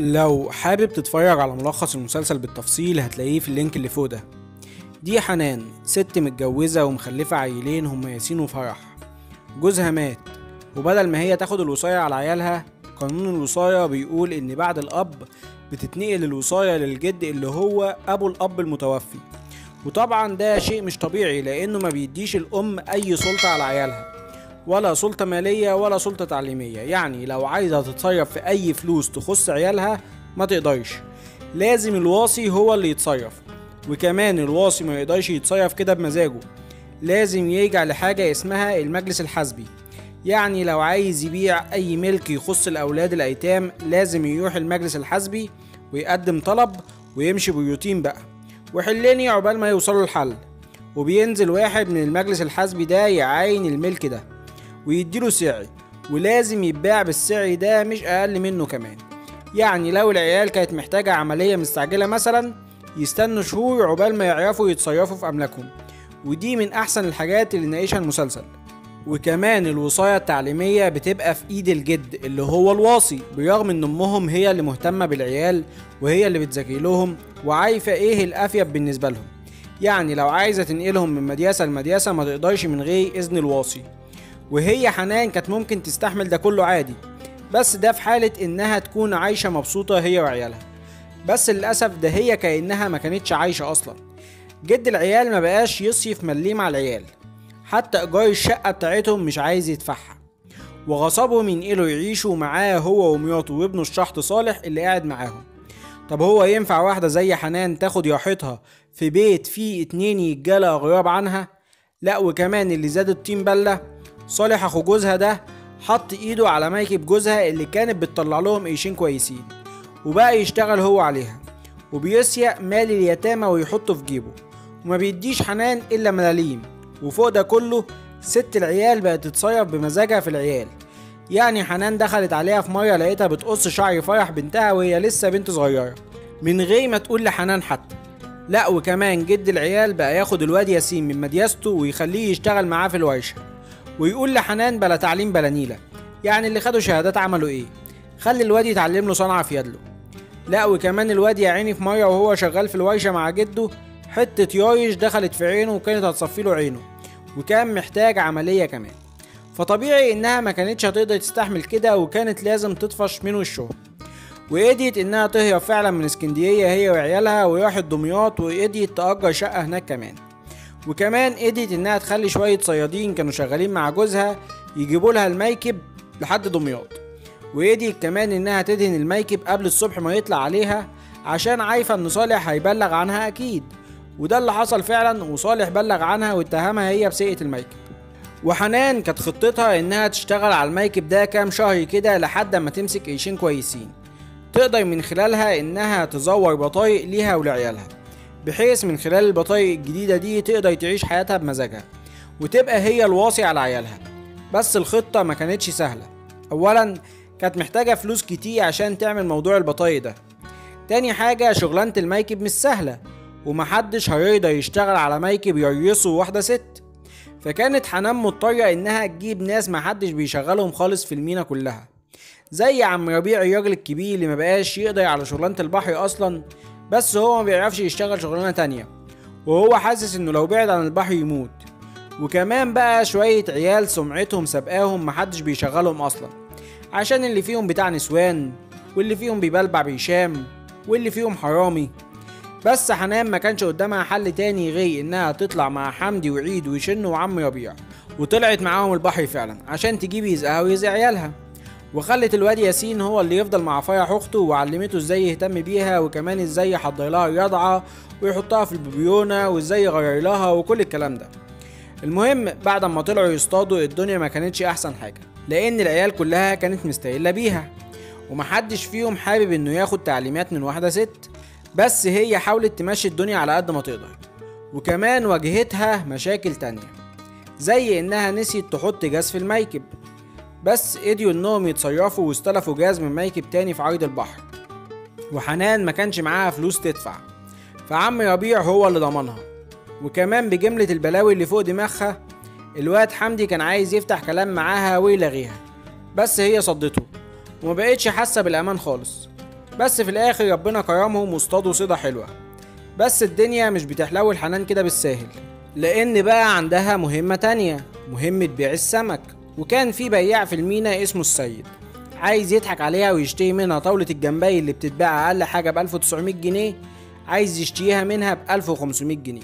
لو حابب تتفرج على ملخص المسلسل بالتفصيل هتلاقيه في اللينك اللي فوق ده. دي حنان ست متجوزة ومخلفة عيلين هما ياسين وفرح. جوزها مات وبدل ما هي تاخد الوصاية على عيالها قانون الوصاية بيقول إن بعد الأب بتتنقل الوصاية للجد اللي هو أبو الأب المتوفي. وطبعا ده شيء مش طبيعي لأنه ما بيديش الأم أي سلطة على عيالها. ولا سلطة مالية ولا سلطة تعليمية. يعني لو عايزة تتصرف في أي فلوس تخص عيالها ما تقدرش. لازم الواصي هو اللي يتصرف. وكمان الواصي ما يقدرش يتصرف كده بمزاجه. لازم يرجع لحاجة اسمها المجلس الحزبي يعني لو عايز يبيع أي ملك يخص الأولاد الأيتام لازم يروح المجلس الحزبي ويقدم طلب ويمشي بالروتين بقى. وحلني عقبال ما يوصلوا الحل. وبينزل واحد من المجلس الحزبي ده يعاين الملك ده. ويديله سعر ولازم يتباع بالسعر ده مش أقل منه كمان. يعني لو العيال كانت محتاجة عملية مستعجلة مثلا يستنوا شهور عقبال ما يعرفوا يتصرفوا في أملاكهم. ودي من أحسن الحاجات اللي ناقشها المسلسل. وكمان الوصاية التعليمية بتبقى في إيد الجد اللي هو الواصي برغم إن أمهم هي اللي مهتمة بالعيال وهي اللي بتذاكر لهم وعارفة إيه الأفيد بالنسبة لهم. يعني لو عايزة تنقلهم من مدرسة لمدرسة ما تقدرش من غير إذن الواصي. وهي حنان كانت ممكن تستحمل ده كله عادي. بس ده في حالة إنها تكون عايشة مبسوطة هي وعيالها. بس للأسف ده هي كأنها ما كانتش عايشة أصلا. جد العيال ما بقاش يصرف مليم على العيال. حتى إيجار الشقة بتاعتهم مش عايز يدفعها. وغصبهم ينقلوا يعيشوا معاه هو ومراته وابنه الشحط صالح اللي قاعد معاهم. طب هو ينفع واحدة زي حنان تاخد راحتها في بيت فيه اتنين يتجالى أغراب عنها؟ لا وكمان اللي زاد الطين بلة صالح أخو جوزها ده حط إيده على مركب جوزها اللي كانت بتطلع لهم قيشين كويسين وبقى يشتغل هو عليها وبيسيق مال اليتامى ويحطه في جيبه وما بيديش حنان إلا ملاليم وفوق ده كله ست العيال بقت تتصرف بمزاجها في العيال يعني حنان دخلت عليها في مرة لقيتها بتقص شعر فرح بنتها وهي لسه بنت صغيرة من غير ما تقول لحنان حتى لا وكمان جد العيال بقى ياخد الواد ياسين من مدرسته ويخليه يشتغل معاه في الورشة. ويقول لحنان بلا تعليم بلا نيلة. يعني اللي خدوا شهادات عملوا إيه؟ خلي الواد يتعلم له صنعة في يدله. لا وكمان الواد يا عيني في مرة وهو شغال في الورشة مع جده حتة يايش دخلت في عينه وكانت هتصفي له عينه. وكان محتاج عملية كمان. فطبيعي إنها ما كانتش هتقدر تستحمل كده وكانت لازم تطفش من وشهم وقدرت إنها تهرب فعلا من اسكندرية هي وعيالها وراحت دمياط وقدرت تأجر شقة هناك كمان. وكمان قدرت إنها تخلي شوية صيادين كانوا شغالين مع جوزها يجيبوا لها المركب لحد دمياط. وقدرت كمان إنها تدهن المركب قبل الصبح ما يطلع عليها عشان عارفة إن صالح هيبلغ عنها أكيد. وده اللي حصل فعلا وصالح بلغ عنها واتهمها هي بسرقة المركب وحنان كانت خطتها إنها تشتغل على المركب ده كام شهر كده لحد ما تمسك قيشين كويسين. تقدر من خلالها إنها تزور بطايق ليها ولعيالها. بحيث من خلال البطايق الجديدة دي تقدر تعيش حياتها بمزاجها وتبقى هي الواصي على عيالها. بس الخطة ما كانتش سهلة. اولا كانت محتاجة فلوس كتير عشان تعمل موضوع البطايق ده. تاني حاجة شغلانة المركب مش سهلة ومحدش هيرضى يشتغل على مركب يريصه واحدة ست. فكانت حنان مضطرة إنها تجيب ناس محدش بيشغلهم خالص في المينا كلها. زي عم ربيع الراجل الكبير اللي مبقاش يقدر على شغلانة البحر أصلا بس هو ما بيعرفش يشتغل شغلانة تانية. وهو حاسس إنه لو بعد عن البحر يموت. وكمان بقى شوية عيال سمعتهم سابقاهم محدش بيشغلهم أصلا. عشان اللي فيهم بتاع نسوان واللي فيهم بيبلبع بيشام واللي فيهم حرامي. بس حنان ما كانش قدامها حل تاني غير إنها تطلع مع حمدي وعيد وشن وعم ربيع. وطلعت معاهم البحر فعلا عشان تجيب يزقها ويزق عيالها. وخلت الواد ياسين هو اللي يفضل مع فرح أخته وعلمته إزاي يهتم بيها وكمان إزاي يحضر لها الرضعه ويحطها في البيبيونه وإزاي يغير لها وكل الكلام ده. المهم بعد ما طلعوا يصطادوا الدنيا ما كانتش أحسن حاجة لأن العيال كلها كانت مستقلة بيها. ومحدش فيهم حابب إنه ياخد تعليمات من واحدة ست بس هي حاولت تمشي الدنيا على قد ما تقدر. وكمان واجهتها مشاكل تانية زي إنها نسيت تحط جاز في المركب. بس قدروا إنهم يتصرفوا واستلفوا جاز من مركب تاني في عرض البحر. وحنان ما كانش معاها فلوس تدفع. فعم ربيع هو اللي ضمنها. وكمان بجملة البلاوي اللي فوق دماغها الواد حمدي كان عايز يفتح كلام معاها ويلغيها بس هي صدته. وما بقتش حاسة بالأمان خالص. بس في الآخر ربنا كرمهم واصطادوا صيدة حلوة. بس الدنيا مش بتحلو الحنان كده بالساهل. لأن بقى عندها مهمة تانية مهمة بيع السمك. وكان في بياع في المينا اسمه السيد. عايز يضحك عليها ويشتري منها طاولة الجمبري اللي بتتباع أقل حاجة ب 1900 جنيه عايز يشتريها منها ب 1500 جنيه.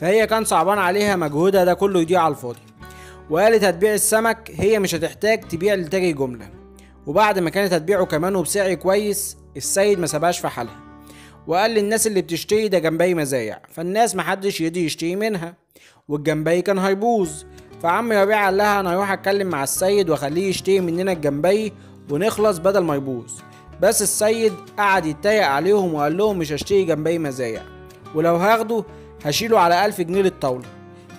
فهي كان صعبان عليها مجهودها ده كله يضيع على الفاضي. وقالت هتبيع السمك هي مش هتحتاج تبيع لتاجر جملة. وبعد ما كانت هتبيعه كمان وبسعر كويس السيد ما سابهاش في حالها. وقال للناس اللي بتشتري ده جمبري مزايع فالناس محدش يقدر يشتري منها. والجمبري كان هيبوظ. فعم ربيع قال لها أنا هروح أتكلم مع السيد وأخليه يشتري مننا الجمبري ونخلص بدل ما يبوظ. بس السيد قعد يتريق عليهم وقال لهم مش هشتري جمبري مزايع ولو هاخده هشيله على ألف جنيه للطاولة.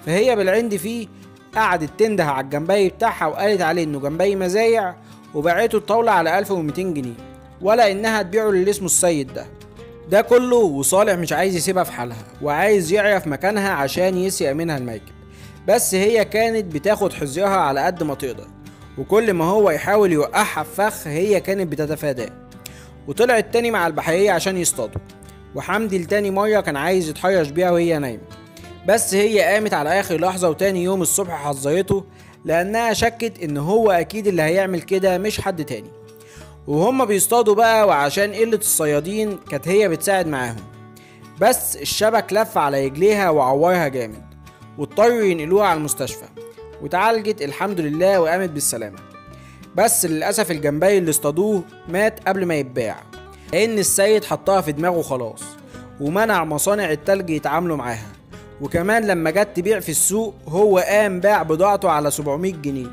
فهي بالعند فيه قعدت تنده على الجمبري بتاعها وقالت عليه إنه جمبري مزايع وباعته الطاولة على 1200 جنيه. ولا إنها تبيعه للي اسمه السيد ده. ده كله وصالح مش عايز يسيبها في حالها وعايز يعرف مكانها عشان يسرق منها المركب. بس هي كانت بتاخد حذرها على قد ما تقدر. وكل ما هو يحاول يوقعها في فخ هي كانت بتتفاداه. وطلعت تاني مع البحرية عشان يصطادوا. وحمدي لتاني مرة كان عايز يتحرش بيها وهي نايمة. بس هي قامت على آخر لحظة وتاني يوم الصبح حذرته لأنها شكت إن هو أكيد اللي هيعمل كده مش حد تاني. وهما بيصطادوا بقى وعشان قلة الصيادين كانت هي بتساعد معاهم. بس الشبك لف على رجليها وعورها جامد. واضطروا ينقلوها على المستشفى. وتعالجت الحمد لله وقامت بالسلامة. بس للأسف الجمبري اللي اصطادوه مات قبل ما يتباع. لأن السيد حطها في دماغه خلاص ومنع مصانع التلج يتعاملوا معاها. وكمان لما جت تبيع في السوق هو قام باع بضاعته على 700 جنيه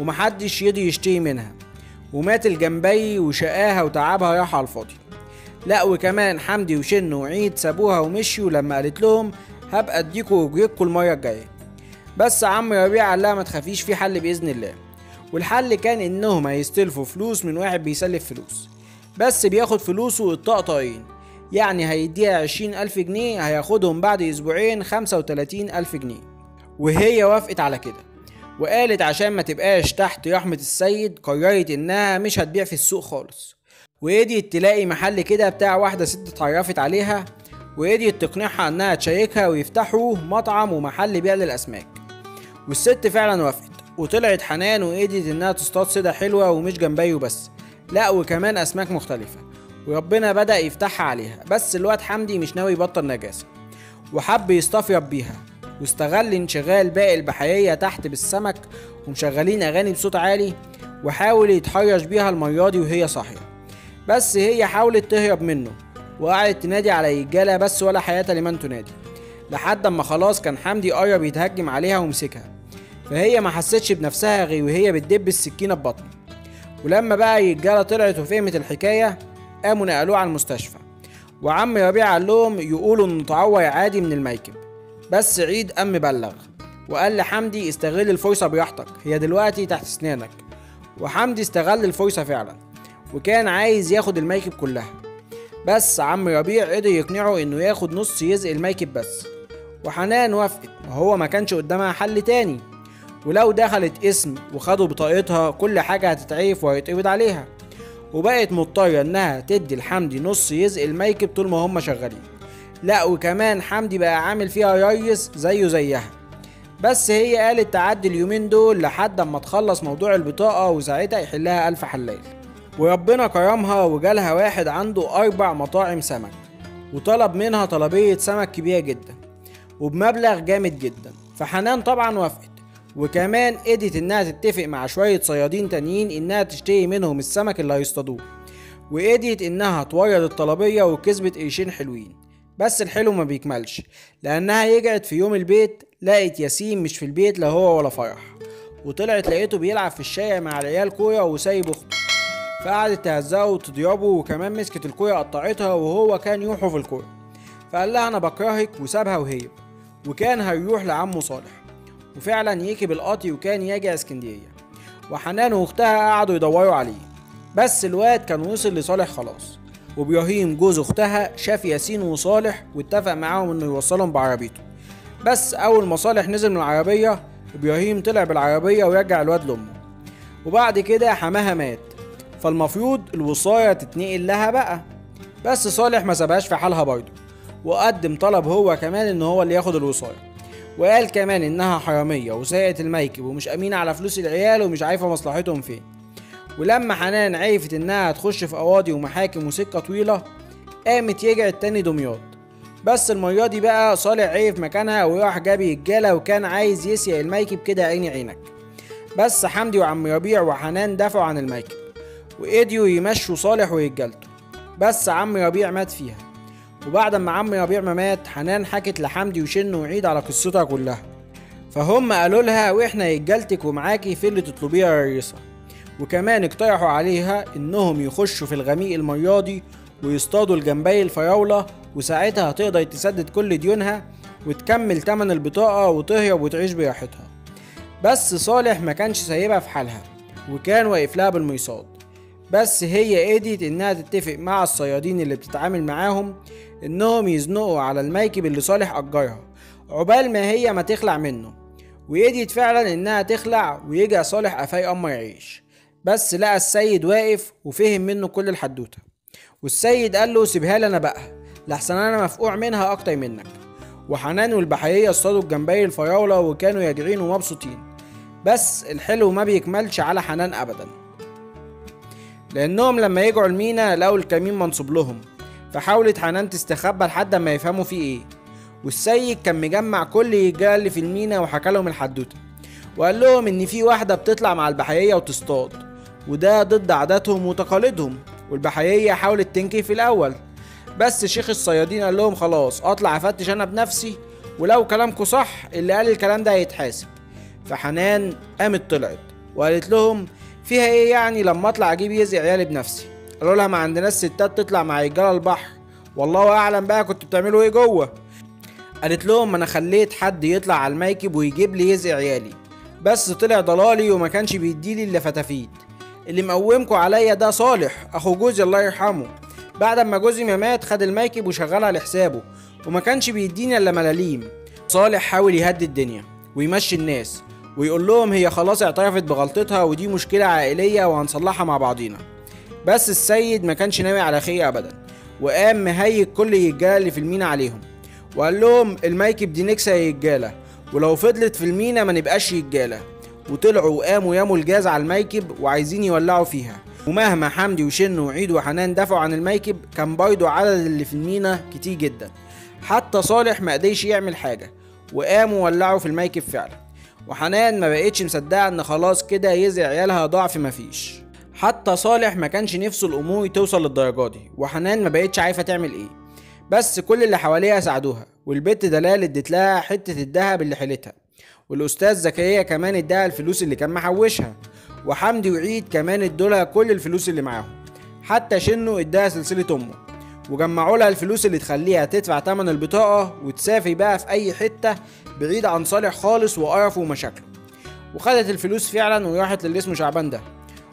ومحدش يقدر يشتري منها. ومات الجمبري وشقاها وتعبها راح على الفاضي. لا وكمان حمدي وشن وعيد سابوها ومشيوا لما قالت لهم هبقى اديكوا وجهكوا المره الجاية. بس عم ربيع قال لها ما تخافيش في حل بإذن الله. والحل كان إنهم هيستلفوا فلوس من واحد بيسلف فلوس. بس بياخد فلوسه الطقطقين يعني هيديها عشرين ألف جنيه هياخدهم بعد أسبوعين خمسة وتلاتين ألف جنيه. وهي وافقت على كده. وقالت عشان ما تبقاش تحت رحمة السيد قررت إنها مش هتبيع في السوق خالص. وقدرت تلاقي محل كده بتاع واحدة ست اتعرفت عليها. وقدرت تقنعها إنها تشاركها ويفتحوا مطعم ومحل بيع للأسماك. والست فعلا وافقت وطلعت حنان وقدرت إنها تصطاد صيدة حلوة ومش جمبري وبس. لا وكمان أسماك مختلفة وربنا بدأ يفتحها عليها. بس الواد حمدي مش ناوي يبطل نجاسة وحب يستفيض بيها. واستغل انشغال باقي البحرية تحت بالسمك ومشغلين أغاني بصوت عالي وحاول يتحرش بيها المرة وهي صاحية. بس هي حاولت تهرب منه. وقعدت تنادي على رجالة بس ولا حياة لمن تنادي لحد أما خلاص كان حمدي قرب يتهجم عليها ومسكها فهي ما حستش بنفسها غير وهي بتدب السكينة ببطنه ولما بقى الرجالة طلعت وفهمت الحكاية قاموا نقلوه على المستشفى وعم ربيع قال لهم يقولوا انه اتعور عادي من المركب بس عيد قام بلغ وقال لحمدي استغل الفرصة براحتك هي دلوقتي تحت أسنانك. وحمدي استغل الفرصة فعلا وكان عايز ياخد المركب كلها. بس عم ربيع قدر يقنعه إنه ياخد نص يزق المركب بس. وحنان وافقت وهو ما كانش قدامها حل تاني. ولو دخلت اسم وخدوا بطاقتها كل حاجة هتتعرف وهيتقبض عليها. وبقت مضطرة إنها تدي لحمدي نص يزق المركب طول ما هما شغالين. لا وكمان حمدي بقى عامل فيها ريس زيه زيها. بس هي قالت تعدي اليومين دول لحد أما تخلص موضوع البطاقة وساعتها يحلها ألف حلال. وربنا كرمها وجالها واحد عنده أربع مطاعم سمك وطلب منها طلبية سمك كبيرة جدا وبمبلغ جامد جدا. فحنان طبعا وافقت وكمان قدرت إنها تتفق مع شوية صيادين تانيين إنها تشتري منهم السمك اللي هيصطادوه. وقدرت إنها تورد الطلبية وكسبت قرشين حلوين. بس الحلو ما بيكملش لأنها رجعت في يوم البيت لقت ياسين مش في البيت لا هو ولا فرح. وطلعت لقيته بيلعب في الشارع مع العيال كورة وسايب أخته. فقعدت تهزقه وتضربه وكمان مسكت الكورة قطعتها وهو كان يوحو في الكورة فقال لها أنا بكرهك وسابها وهي وكان هيروح لعمه صالح. وفعلا يكب القاطي وكان يرجع اسكندرية. وحنان وأختها قعدوا يدوروا عليه. بس الواد كان وصل لصالح خلاص. وإبراهيم جوز أختها شاف ياسين وصالح واتفق معاهم إنه يوصلهم بعربيته. بس أول ما صالح نزل من العربية إبراهيم طلع بالعربية ورجع الواد لأمه. وبعد كده حماها مات. فالمفروض الوصاية تتنقل لها بقى. بس صالح ما سابهاش في حالها برضه. وقدم طلب هو كمان إن هو اللي ياخد الوصاية. وقال كمان إنها حرامية وسرقت المركب ومش أمينة على فلوس العيال ومش عارفة مصلحتهم فين. ولما حنان عرفت إنها هتخش في قواضي ومحاكم وسكة طويلة قامت رجعت تاني دمياط. بس المرة دي بقى صالح عرف مكانها وراح جاب رجالة وكان عايز يسرق المركب كده عيني عينك. بس حمدي وعم ربيع وحنان دافعوا عن المركب. وقدروا يمشوا صالح ورجالته بس عم ربيع مات فيها. وبعد ما عم ربيع ما مات حنان حكت لحمدي وشن وعيد على قصتها كلها. فهم قالوا لها وإحنا رجالتك ومعاكي في اللي تطلبيها يا ريسة وكمان اقترحوا عليها إنهم يخشوا في الغميق المرياضي ويصطادوا الجمبري الفراولة وساعتها هتقدر تسدد كل ديونها وتكمل تمن البطاقة وتهرب وتعيش براحتها. بس صالح ما كانش سايبها في حالها وكان واقف لها بالميصاد. بس هي قدرت إنها تتفق مع الصيادين اللي بتتعامل معاهم إنهم يزنقوا على المركب اللي صالح أجرها عقبال ما هي ما تخلع منه. وقدرت فعلا إنها تخلع ويرجع صالح قفاي أمر يعيش بس لقى السيد واقف وفهم منه كل الحدوتة. والسيد قال له سيبها لي أنا بقى لحسن أنا مفقوع منها أكتر منك. وحنان والبحرية اصطادوا الجمبري الفراولة وكانوا يجرين ومبسوطين بس الحلو ما بيكملش على حنان ابدا. لأنهم لما يجوا المينا لقوا الكمين منصوب لهم فحاولت حنان تستخبى لحد ما يفهموا فيه إيه. والسيد كان مجمع كل الرجاله اللي في المينا وحكى لهم الحدوتة وقال لهم إن في واحدة بتطلع مع البحرية وتصطاد وده ضد عاداتهم وتقاليدهم والبحرية حاولت تنكر في الأول. بس شيخ الصيادين قال لهم خلاص أطلع أفتش أنا بنفسي ولو كلامكم صح اللي قال الكلام ده هيتحاسب. فحنان قامت طلعت وقالت لهم فيها إيه يعني لما أطلع أجيب يزي عيالي بنفسي؟ قالوا لها ما عندناش ستات تطلع مع رجالة البحر. والله أعلم بقى كنتوا بتعملوا إيه جوه. قالت لهم ما أنا خليت حد يطلع على المركب ويجيب لي يزي عيالي. بس طلع ضلالي وما كانش بيديلي إلا فتافيت. اللي مقومكوا عليا ده صالح أخو جوزي الله يرحمه. بعد ما جوزي ما مات خد المركب وشغلها لحسابه. وما كانش بيديني إلا ملاليم. صالح حاول يهدي الدنيا ويمشي الناس. ويقول لهم هي خلاص اعترفت بغلطتها ودي مشكلة عائلية وهنصلحها مع بعضينا. بس السيد ما كانش ناوي على خير ابدا وقام مهيج كل الرجاله اللي في المينا عليهم. وقال لهم المركب دي نكسه يا رجاله ولو فضلت في المينا ما نبقاش رجاله وطلعوا وقاموا رموا الجاز على المركب وعايزين يولعوا فيها. ومهما حمدي وشن وعيد وحنان دفعوا عن المركب كان برضه عدد اللي في المينا كتير جدا. حتى صالح ما قدرش يعمل حاجة وقاموا ولعوا في المركب فعلا وحنان ما بقتش مصدقة إن خلاص كده رزق عيالها ضاع مفيش حتى صالح ما كانش نفسه الأمور توصل للدرجة دي وحنان ما بقتش عارفة تعمل إيه. بس كل اللي حواليها ساعدوها والبت دلال ادت لها حتة الذهب اللي حيلتها والأستاذ زكريا كمان اداها الفلوس اللي كان محوشها وحمدي وعيد كمان ادولها كل الفلوس اللي معاهم. حتى شنو اداها سلسلة أمه. وجمعوا لها الفلوس اللي تخليها تدفع تمن البطاقة وتسافر بقى في أي حتة بعيد عن صالح خالص وقرفه ومشاكله. وخدت الفلوس فعلا وراحت للي اسمه شعبان ده.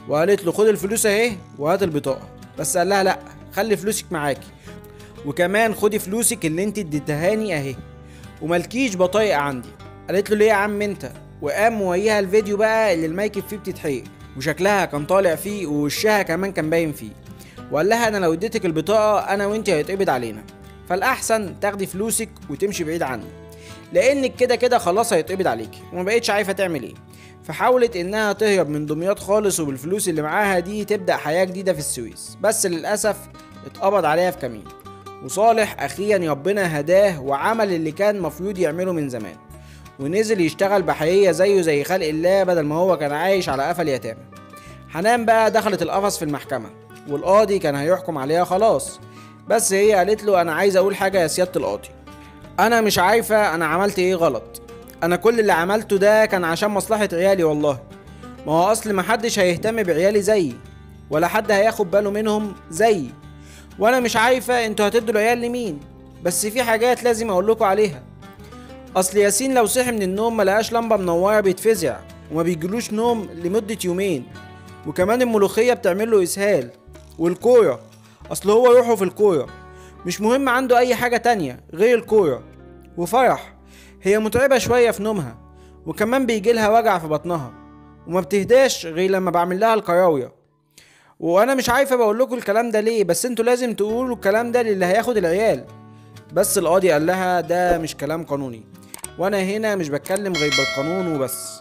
وقالت له خد الفلوس أهي وهات البطاقة. بس قال لها لا خلي فلوسك معاكي. وكمان خدي فلوسك اللي انت اديتهاني أهي. وملكيش بطايق عندي. قالت له ليه يا عم انت؟ وقام مويها الفيديو بقى اللي المركب فيه بتتحرق. وشكلها كان طالع فيه ووشها كمان كان باين فيه. وقال لها أنا لو اديتك البطاقة أنا وأنت هيتقبض علينا. فالأحسن تاخدي فلوسك وتمشي بعيد عني لأنك كده كده خلاص هيتقبض عليكي وما بقتش عارفة تعمل إيه. فحاولت إنها تهرب من دمياط خالص وبالفلوس اللي معاها دي تبدأ حياة جديدة في السويس. بس للأسف اتقبض عليها في كمين. وصالح أخيرا ربنا هداه وعمل اللي كان مفروض يعمله من زمان. ونزل يشتغل بحقيقة زيه زي خلق الله بدل ما هو كان عايش على قفا اليتامى. حنان بقى دخلت القفص في المحكمة. والقاضي كان هيحكم عليها خلاص. بس هي قالت له أنا عايز أقول حاجة يا سيادة القاضي. أنا مش عارفة أنا عملت إيه غلط. أنا كل اللي عملته ده كان عشان مصلحة عيالي والله. ما هو أصل محدش هيهتم بعيالي زيي ولا حد هياخد باله منهم زيي. وأنا مش عارفة أنتوا هتدوا العيال لمين. بس في حاجات لازم أقول لكم عليها. أصل ياسين لو صحي من النوم ملقاش لمبة منورة بيتفزع وما بيجيلوش نوم لمدة يومين. وكمان الملوخية بتعمل له إسهال. والكورة أصل هو روحه في الكورة مش مهم عنده أي حاجة تانية غير الكورة وفرح. هي متعبة شوية في نومها وكمان بيجيلها وجع في بطنها. وما بتهداش غير لما بعمل لها الكراوية. وأنا مش عارفة بقول لكم الكلام ده ليه بس أنتوا لازم تقولوا الكلام ده للي هياخد العيال. بس القاضي قال لها ده مش كلام قانوني. وأنا هنا مش بتكلم غير بالقانون وبس.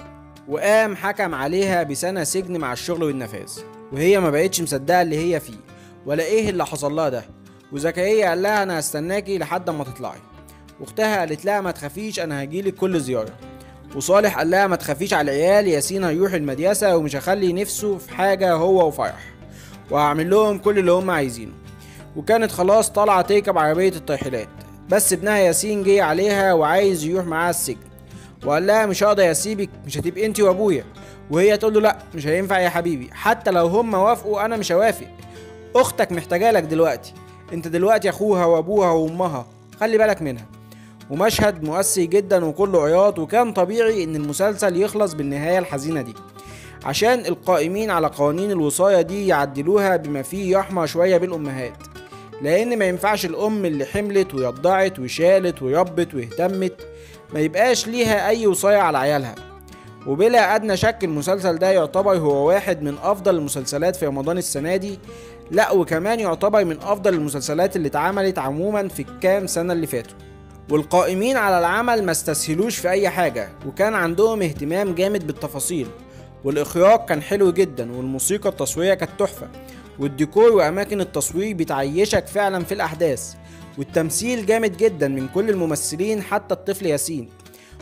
وقام حكم عليها بسنة سجن مع الشغل والنفاذ. وهي ما بقتش مصدقة اللي هي فيه. ولا إيه اللي حصل لها ده؟ وزكريا قال لها أنا هستناكي لحد ما تطلعي. واختها قالت لها ما تخافيش أنا هجيلك كل زيارة. وصالح قال لها ما تخافيش على العيال ياسين هيروح المدرسة ومش هخلي نفسه في حاجة هو وفرح. وهعمل لهم كل اللي هم عايزينه. وكانت خلاص طالعة تركب عربية الطاحلات بس ابنها ياسين جه عليها وعايز يروح معاها السجن. وقال لها مش هقدر اسيبك مش هتبقي انت وأبويا. وهي تقول له لا مش هينفع يا حبيبي. حتى لو هم وافقوا أنا مش هوافق. أختك محتاجة لك دلوقتي. أنت دلوقتي أخوها وأبوها وأمها. خلي بالك منها. ومشهد مؤثر جدا وكله عياط وكان طبيعي إن المسلسل يخلص بالنهاية الحزينة دي. عشان القائمين على قوانين الوصاية دي يعدلوها بما فيه يحمى شوية بالامهات لأن ما ينفعش الأم اللي حملت ويضعت وشالت وربت واهتمت. ما يبقاش ليها أي وصاية على عيالها. وبلا أدنى شك المسلسل ده يعتبر هو واحد من أفضل المسلسلات في رمضان السنة دي. لا وكمان يعتبر من أفضل المسلسلات اللي اتعملت عموما في الكام سنة اللي فاتوا. والقائمين على العمل ما استسهلوش في أي حاجة وكان عندهم اهتمام جامد بالتفاصيل. والإخراج كان حلو جدا والموسيقى التصويرية كانت تحفة. والديكور وأماكن التصوير بتعيشك فعلا في الأحداث. والتمثيل جامد جدا من كل الممثلين حتى الطفل ياسين.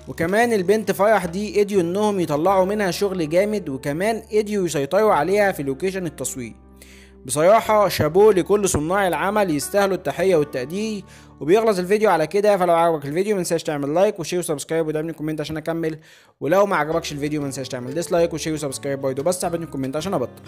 وكمان البنت فرح دي قدروا إنهم يطلعوا منها شغل جامد وكمان قدروا يسيطروا عليها في location التصوير. بصراحة شابوه لكل صناع العمل يستاهلوا التحية والتقدير. وبيخلص الفيديو على كده فلو عجبك الفيديو منساش تعمل like و share و subscribe ودعمني comment عشان أكمل. ولو ما عجبكش الفيديو منساش تعمل dislike و share و subscribe برضه بس ادعمني comment عشان أبطل.